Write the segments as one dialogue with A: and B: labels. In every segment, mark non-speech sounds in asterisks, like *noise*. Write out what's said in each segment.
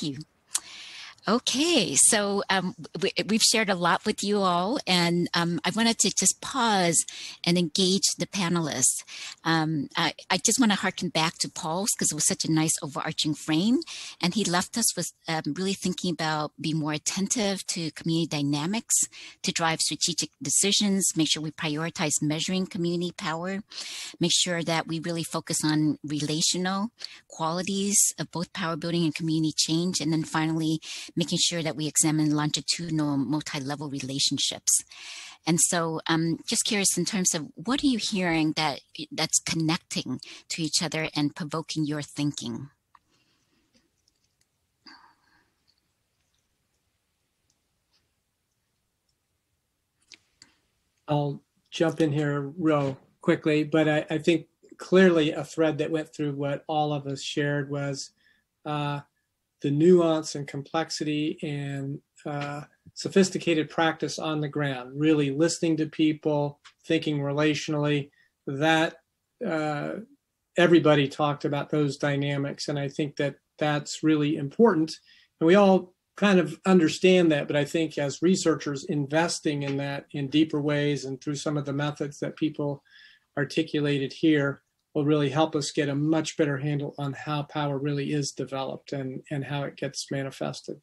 A: Thank you. Okay, so um, we, have shared a lot with you all, and um, I wanted to just pause and engage the panelists. Um, I, I, just want to harken back to Paul's because it was such a nice overarching frame, and he left us with um, really thinking about being more attentive to community dynamics to drive strategic decisions, make sure we prioritize measuring community power, make sure that we really focus on relational qualities of both power building and community change, and then finally making sure that we examine longitudinal multi-level relationships. And so um, just curious in terms of what are you hearing that that's connecting to each other and provoking your thinking?
B: I'll jump in here real quickly, but I, I, think clearly a thread that went through what all of us shared was uh, the nuance and complexity and uh, sophisticated practice on the ground, really listening to people, thinking relationally. That uh, everybody talked about those dynamics, and I think that that's really important. And we all kind of understand that, but I think as researchers investing in that in deeper ways and through some of the methods that people articulated here, will really help us get a much better handle on how power really is developed and, and how it gets manifested.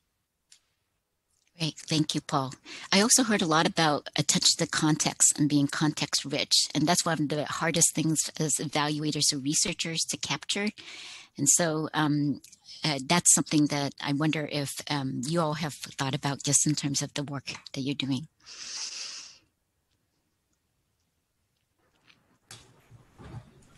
A: Great, thank you, Paul. I also heard a lot about attention to context and being context rich. And that's one of the hardest things as evaluators or researchers to capture. And so um, uh, that's something that I wonder if um, you all have thought about just in terms of the work that you're doing.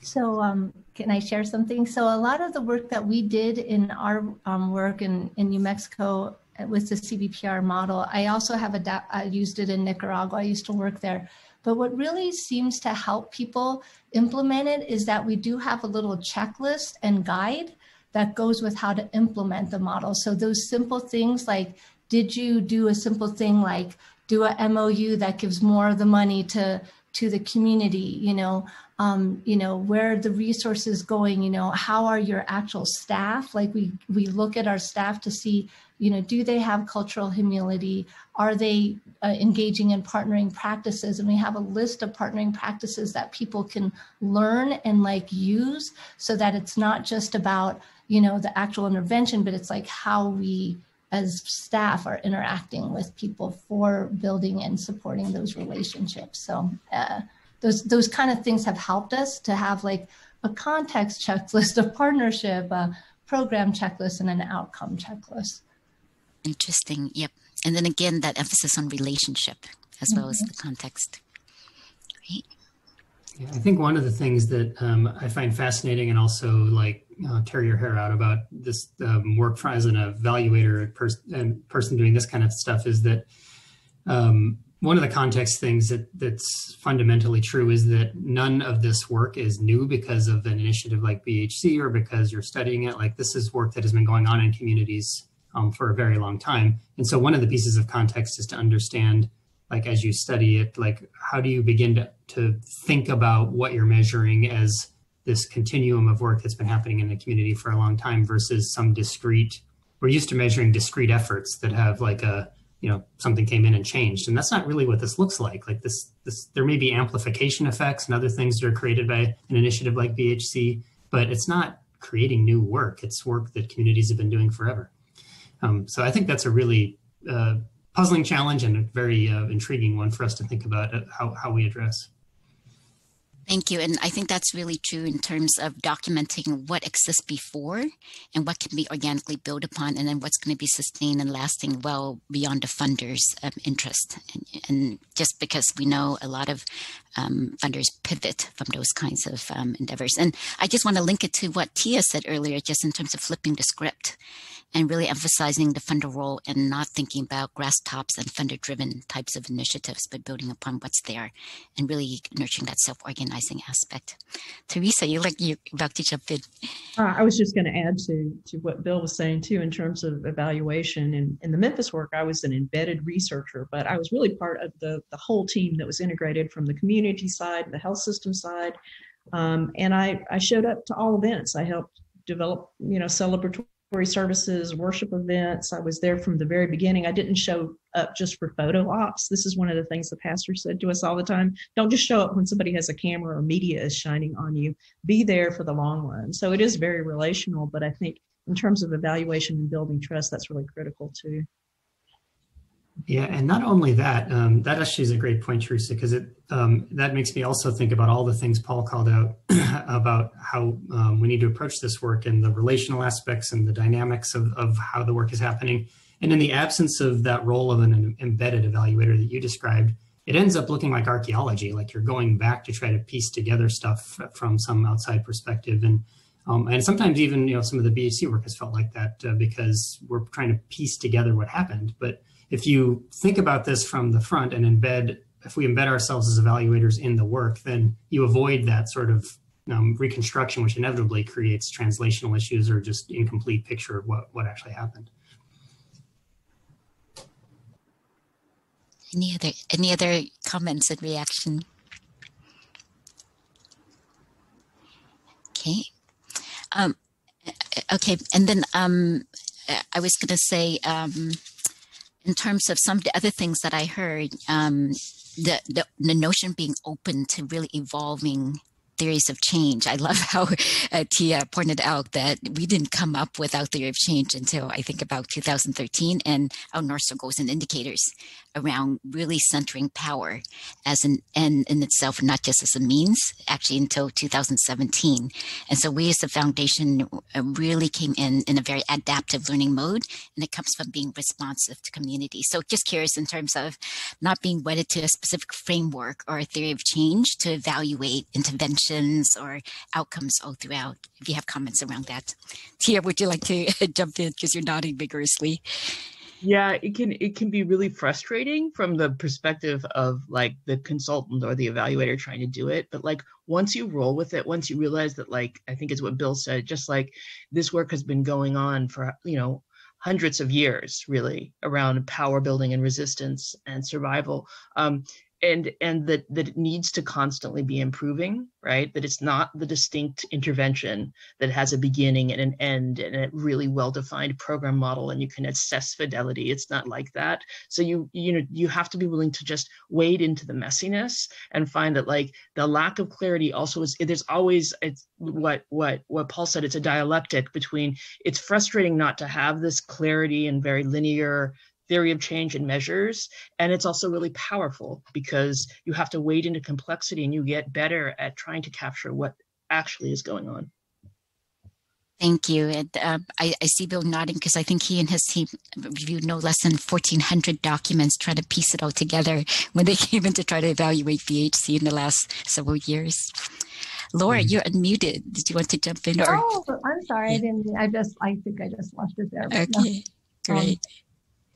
C: So um, can I share something? So a lot of the work that we did in our um, work in, in New Mexico with the CBPR model, I also have a, I used it in Nicaragua. I used to work there. But what really seems to help people implement it is that we do have a little checklist and guide that goes with how to implement the model. So those simple things like, did you do a simple thing like do a MOU that gives more of the money to to the community you know um, you know where the resources going you know how are your actual staff? Like we we look at our staff to see you know do they have cultural humility? Are they uh, engaging in partnering practices? And we have a list of partnering practices that people can learn and like use so that it's not just about you know the actual intervention but it's like how we as staff are interacting with people for building and supporting those relationships. So uh, those those kind of things have helped us to have like a context checklist, a partnership, a program checklist, and an outcome checklist.
A: Interesting. Yep. And then again, that emphasis on relationship as mm-hmm. well as mm-hmm. the context. Great.
D: I think one of the things that um, I find fascinating and also like uh, tear your hair out about this um, work as an evaluator pers- and person doing this kind of stuff is that um, one of the context things that that's fundamentally true is that none of this work is new because of an initiative like BHC or because you're studying it. Like this is work that has been going on in communities um, for a very long time. And so one of the pieces of context is to understand like as you study it like how do you begin to, to think about what you're measuring as this continuum of work that's been happening in the community for a long time versus some discrete we're used to measuring discrete efforts that have like a you know something came in and changed. And that's not really what this looks like. Like this this there may be amplification effects and other things that are created by an initiative like bhc but it's not creating new work. It's work that communities have been doing forever. Um, so i think that's a really uh, puzzling challenge and a very uh, intriguing one for us to think about uh, how, how we address.
A: Thank you. And I think that's really true in terms of documenting what exists before and what can be organically built upon, and then what's going to be sustained and lasting well beyond the funders' um, interest. And, and, just because we know a lot of um, funders pivot from those kinds of um, endeavors. And I just want to link it to what Tia said earlier, just in terms of flipping the script and really emphasizing the funder role and not thinking about grass tops and funder driven types of initiatives, but building upon what's there and really nurturing that self organizing aspect. Teresa, you like you're about to jump in.
E: Uh, I was just going to add to to what Bill was saying too in terms of evaluation. And in the Memphis work, I was an embedded researcher, but I was really part of the the whole team that was integrated from the community side, the health system side. Um, and I, I showed up to all events. I helped develop, you know, celebratory services, worship events. I was there from the very beginning. I didn't show up just for photo ops. This is one of the things the pastor said to us all the time. Don't just show up when somebody has a camera or media is shining on you. Be there for the long run. So it is very relational, but I think in terms of evaluation and building trust, that's really critical too.
D: Yeah, and not only that, um, that actually is a great point, Teresa, because it um, that makes me also think about all the things Paul called out *clears throat* about how um, we need to approach this work and the relational aspects and the dynamics of, of how the work is happening. And in the absence of that role of an embedded evaluator that you described, it ends up looking like archaeology, like you're going back to try to piece together stuff from some outside perspective. And um, and sometimes even you know some of the BHC work has felt like that uh, because we're trying to piece together what happened, but if you think about this from the front and embed, if we embed ourselves as evaluators in the work, then you avoid that sort of um, reconstruction, which inevitably creates translational issues or just incomplete picture of what, what actually happened.
A: Any other any other comments and reaction? Okay. Um, okay, and then um, I was going to say um, in terms of some of the other things that I heard, um, the, the, the notion being open to really evolving theories of change. I love how uh, Tia pointed out that we didn't come up with our theory of change until I think about 2013 and our North Star goals and indicators around really centering power as an end in itself, not just as a means, actually until 2017. And so we as a foundation uh, really came in in a very adaptive learning mode, and it comes from being responsive to community. So just curious in terms of not being wedded to a specific framework or a theory of change to evaluate interventions or outcomes all throughout. If you have comments around that. Tia, would you like to *laughs* jump in because you're nodding vigorously?
F: yeah it can it can be really frustrating from the perspective of like the consultant or the evaluator trying to do it but like once you roll with it once you realize that like i think is what bill said just like this work has been going on for you know hundreds of years really around power building and resistance and survival um, and and that that it needs to constantly be improving right? That it's not the distinct intervention that has a beginning and an end and a really well defined program model and you can assess fidelity. It's not like that. So you you know you have to be willing to just wade into the messiness and find that like the lack of clarity also is there's always it's what what what paul said it's a dialectic between it's frustrating not to have this clarity and very linear theory of change and measures. And it's also really powerful because you have to wade into complexity and you get better at trying to capture what actually is going on.
A: Thank you. And uh, I, I, see Bill nodding because I think he and his team reviewed no less than 1,400 documents trying to piece it all together *laughs* when they came in to try to evaluate BHC in the last several years. Laura, mm-hmm. you're unmuted. Did you want to jump in?
C: Or? Oh, I'm sorry. Yeah. I didn't. I just. I think I just lost it there.
A: Okay, no. great. Um,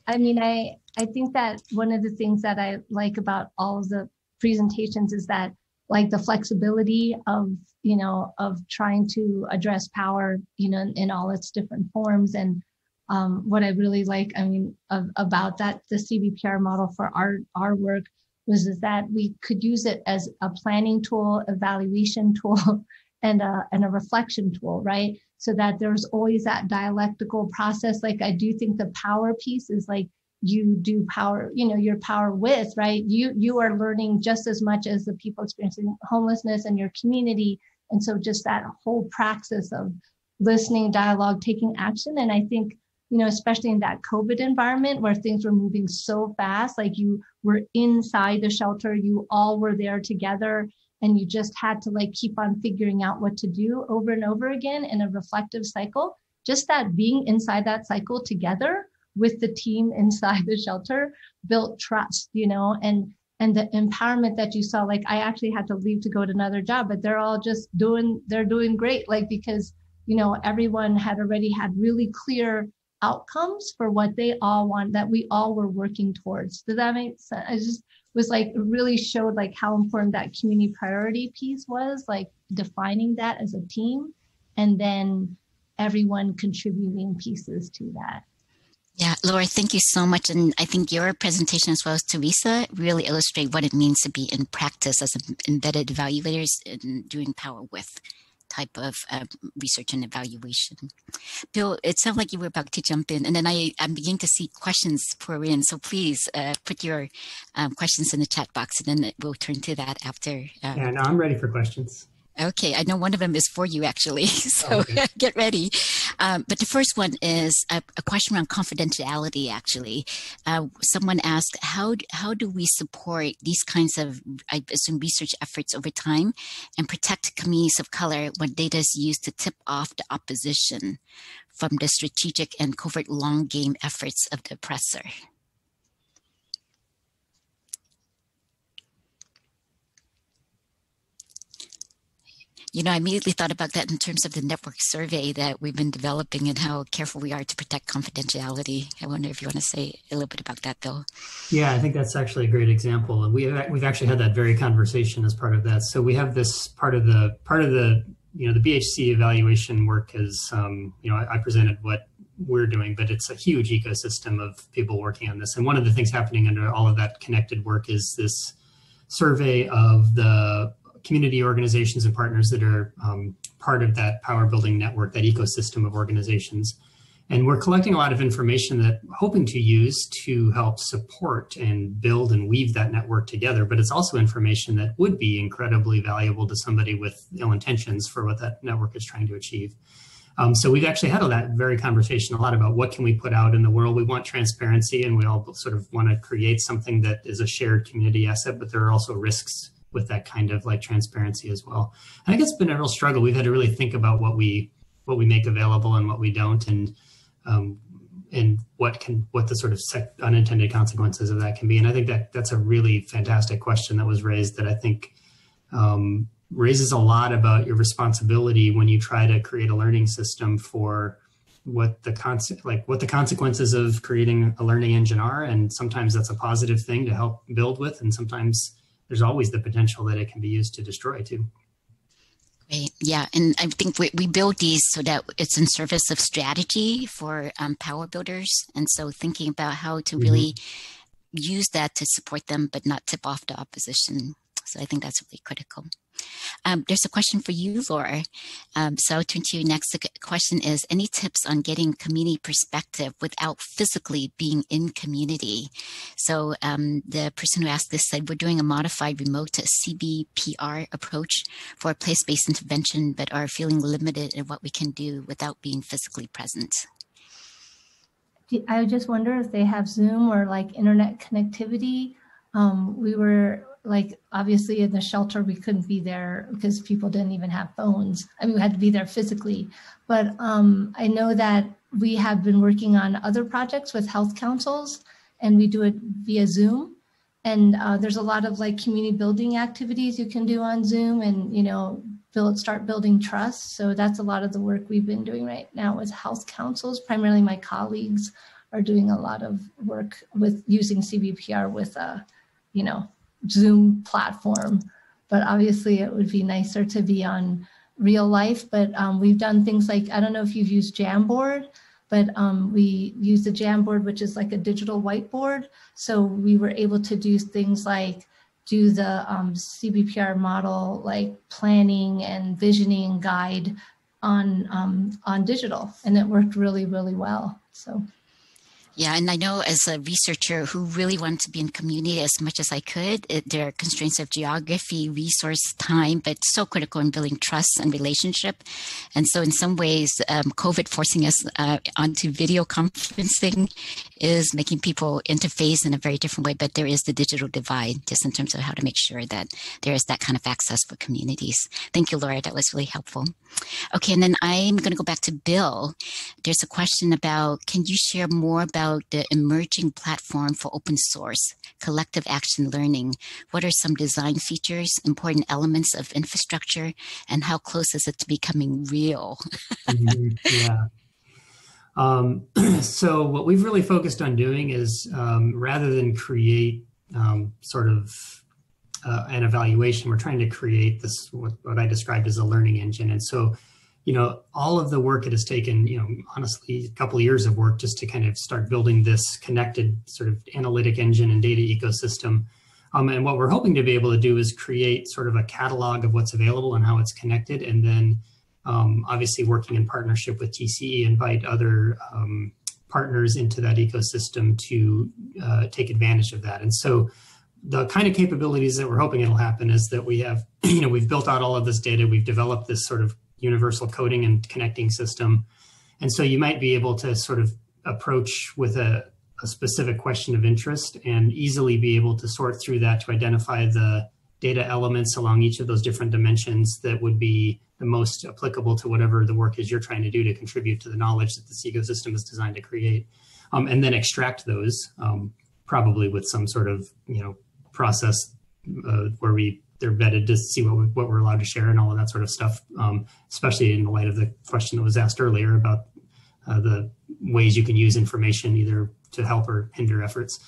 C: I mean, I I think that one of the things that I like about all of the presentations is that like the flexibility of you know of trying to address power you know in, in all its different forms. And um, what I really like I mean of, about that the CBPR model for our our work was is that we could use it as a planning tool, evaluation *laughs* tool, and a and a reflection tool, right? so that there's always that dialectical process. Like I do think the power piece is like you do power, you know, your power with, right? You you are learning just as much as the people experiencing homelessness in your community. And so just that whole praxis of listening, dialogue, taking action. And I think, you know, especially in that COVID environment where things were moving so fast, like you were inside the shelter, you all were there together and you just had to like keep on figuring out what to do over and over again in a reflective cycle just that being inside that cycle together with the team *laughs* inside the shelter built trust you know and and the empowerment that you saw like i actually had to leave to go to another job but they're all just doing they're doing great like because you know everyone had already had really clear outcomes for what they all want that we all were working towards. Does that make sense i just was like really showed like how important that community priority piece was like defining that as a team and then everyone contributing pieces to that
A: yeah, Laura, thank you so much. And I think your presentation as well as Teresa really illustrate what it means to be in practice as embedded evaluators and doing power with type of uh, research and evaluation. Bill, it sounds like you were about to jump in, and then I, I'm beginning to see questions pour in. So please uh, put your um, questions in the chat box, and then we'll turn to that after.
D: Um, yeah, no, I'm ready for questions.
A: Okay, I know one of them is for you actually, *laughs* so okay. *laughs* get ready. Um, but the first one is a, a question around confidentiality. Actually, uh, someone asked, "How how do we support these kinds of, I assume, research efforts over time, and protect communities of color when data is used to tip off the opposition from the strategic and covert long game efforts of the oppressor?" You know, I immediately thought about that in terms of the network survey that we've been developing and how careful we are to protect confidentiality. I wonder if you want to say a little bit about that, Bill.
D: Yeah, I think that's actually a great example, we we've actually had that very conversation as part of that. So we have this part of the part of the you know the BHC evaluation work is um, you know I, I presented what we're doing, but it's a huge ecosystem of people working on this. And one of the things happening under all of that connected work is this survey of the community organizations and partners that are um, part of that power building network, that ecosystem of organizations. And we're collecting a lot of information that hoping to use to help support and build and weave that network together. But it's also information that would be incredibly valuable to somebody with ill intentions for what that network is trying to achieve. Um, so we've actually had that very conversation a lot about what can we put out in the world. We want transparency and we all sort of want to create something that is a shared community asset, but there are also risks with that kind of like transparency as well. I think it's been a real struggle. We've had to really think about what we what we make available and what we don't, and um, and what can what the sort of unintended consequences of that can be. And I think that that's a really fantastic question that was raised that I think um, raises a lot about your responsibility when you try to create a learning system for what the con- like what the consequences of creating a learning engine are and sometimes that's a positive thing to help build with and sometimes there's always the potential that it can be used to destroy too.
A: Great. Yeah. And I think we, we build these so that it's in service of strategy for um, power builders. And so thinking about how to mm-hmm. really use that to support them, but not tip off the opposition. So I think that's really critical. Um, there's a question for you, Laura. Um, so I'll turn to you next. The question is, any tips on getting community perspective without physically being in community? So um, the person who asked this said, we're doing a modified remote CBPR approach for a place-based intervention, but are feeling limited in what we can do without being physically present.
C: I just wonder if they have Zoom or like internet connectivity. Um, we were like obviously in the shelter we couldn't be there because people didn't even have phones. I mean we had to be there physically. But um, i know that we have been working on other projects with health councils and we do it via zoom. And uh, there's a lot of like community building activities you can do on zoom and you know build start building trust. So that's a lot of the work we've been doing right now with health councils. Primarily my colleagues are doing a lot of work with using cbpr with uh, you know Zoom platform. But obviously, it would be nicer to be on real life. But um, we've done things like I don't know if you've used Jamboard, but um, we use the Jamboard, which is like a digital whiteboard. So we were able to do things like do the um, CBPR model, like planning and visioning guide on um, on digital, and it worked really, really well. So.
A: Yeah, and I know as a researcher who really wanted to be in community as much as I could, it, there are constraints of geography, resource, time, but so critical in building trust and relationship. And so, in some ways, um, COVID forcing us uh, onto video conferencing is making people interface in a very different way. But there is the digital divide, just in terms of how to make sure that there is that kind of access for communities. Thank you, Laura. That was really helpful. Okay, and then I'm going to go back to Bill. There's a question about can you share more about the emerging platform for open source collective action learning? What are some design features, important elements of infrastructure, and how close is it to becoming real?
D: mm-hmm. Yeah. Um, *clears throat* so what we've really focused on doing is um, rather than create um, sort of uh, an evaluation, we're trying to create this what, what I described as a learning engine. And so, you know, all of the work it has taken, you know, honestly, a couple of years of work just to kind of start building this connected sort of analytic engine and data ecosystem. Um, and what we're hoping to be able to do is create sort of a catalog of what's available and how it's connected, and then um, obviously working in partnership with TCE, invite other um, partners into that ecosystem to uh, take advantage of that. And so the kind of capabilities that we're hoping it'll happen is that we have, *clears throat* you know, we've built out all of this data, we've developed this sort of universal coding and connecting system. And so you might be able to sort of approach with a, a specific question of interest and easily be able to sort through that to identify the data elements along each of those different dimensions that would be the most applicable to whatever the work is you're trying to do to contribute to the knowledge that this ecosystem is designed to create. Um, and then extract those, um, probably with some sort of, you know, process uh, where we they're vetted to see what, we, what we're allowed to share and all of that sort of stuff, um, especially in the light of the question that was asked earlier about uh, the ways you can use information either to help or hinder efforts.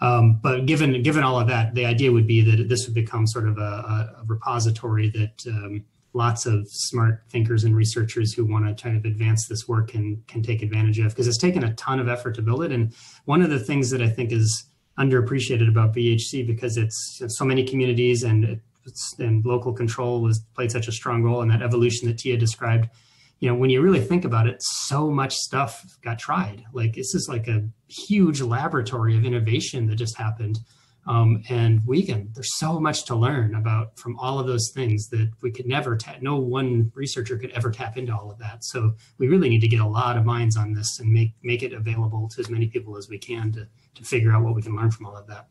D: Um, but given given all of that, the idea would be that this would become sort of a, a repository that um, lots of smart thinkers and researchers who want to kind of advance this work can can take advantage of because it's taken a ton of effort to build it. And one of the things that I think is underappreciated about BHC because it's, so many communities and and local control was played such a strong role in that evolution that Tia described you know, when you really think about it, so much stuff got tried. Like this is like a huge laboratory of innovation that just happened. Um, and we can, there's so much to learn about from all of those things that we could never, ta- no one researcher could ever tap into all of that. So we really need to get a lot of minds on this and make, make it available to as many people as we can to, to figure out what we can learn from all of that.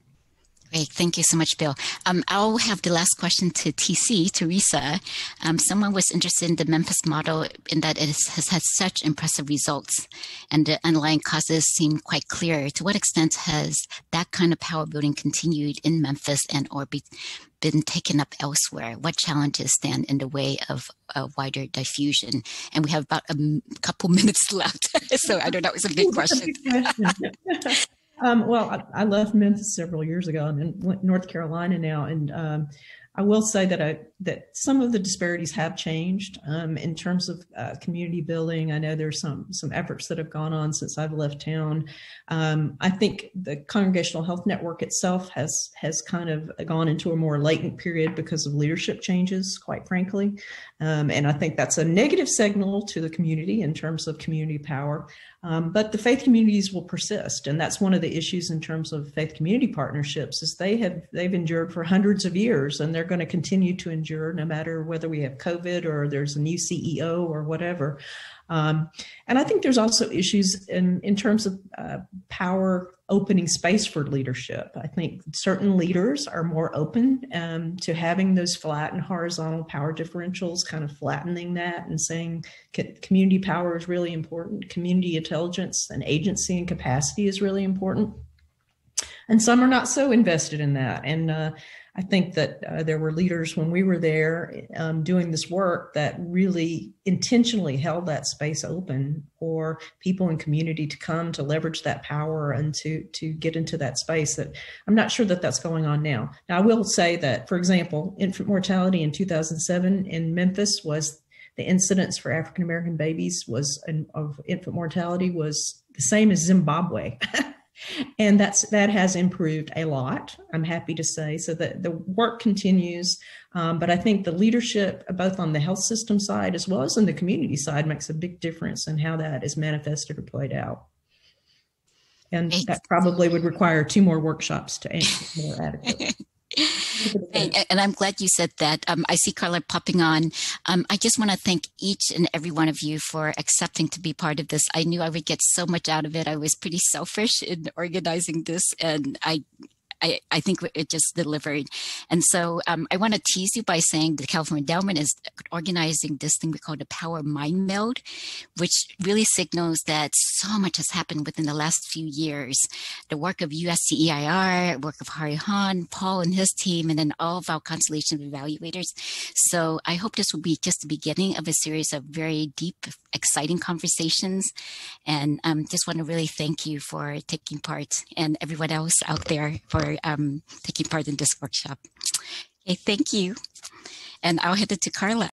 A: Great. Thank you so much, Bill. Um, I'll have the last question to TC, Teresa. Um, someone was interested in the Memphis model in that it has had such impressive results and the underlying causes seem quite clear. To what extent has that kind of power building continued in Memphis and or be, been taken up elsewhere? What challenges stand in the way of a wider diffusion? And we have about a couple *laughs* minutes left. *laughs* so I don't know, it's *laughs* a big question.
E: Um, well, I, I, left Memphis several years ago. I'm in North Carolina now, and um, I will say that I that some of the disparities have changed um, in terms of uh, community building. I know there's some some efforts that have gone on since I've left town. Um, I think the Congregational Health Network itself has has kind of gone into a more latent period because of leadership changes, quite frankly, um, and I think that's a negative signal to the community in terms of community power. Um, but the faith communities will persist, and that's one of the issues in terms of faith community partnerships. Is they have they've endured for hundreds of years, and they're going to continue to endure no matter whether we have COVID or there's a new CEO or whatever. Um, and I think there's also issues in, in terms of uh, power opening space for leadership. I think certain leaders are more open um, to having those flat and horizontal power differentials, kind of flattening that and saying community power is really important, community intelligence and agency and capacity is really important. And some are not so invested in that. And uh, I think that uh, there were leaders when we were there um, doing this work that really intentionally held that space open for people in community to come to leverage that power and to to get into that space. That I'm not sure that that's going on now. Now I will say that, for example, infant mortality in 2007 in Memphis was the incidence for African American babies was of infant mortality was the same as Zimbabwe. *laughs* and that's that has improved a lot i'm happy to say. So that the work continues um, but i think the leadership both on the health system side as well as on the community side makes a big difference in how that is manifested or played out. And that probably would require two more workshops to answer more adequately *laughs*
A: and, and, I'm glad you said that. Um, I see Carla popping on. Um, I just want to thank each and every one of you for accepting to be part of this. I knew I would get so much out of it. I was pretty selfish in organizing this, and I I, I think it just delivered. And so um, I want to tease you by saying the California Endowment is organizing this thing we call the Power Mind Meld, which really signals that so much has happened within the last few years. The work of USC ERI, work of Hahrie Han, Paul and his team, and then all of our constellation of evaluators. So I hope this will be just the beginning of a series of very deep, exciting conversations. And um, just want to really thank you for taking part and everyone else out there for um, taking part in this workshop. Okay, thank you. And I'll hand it to Carla.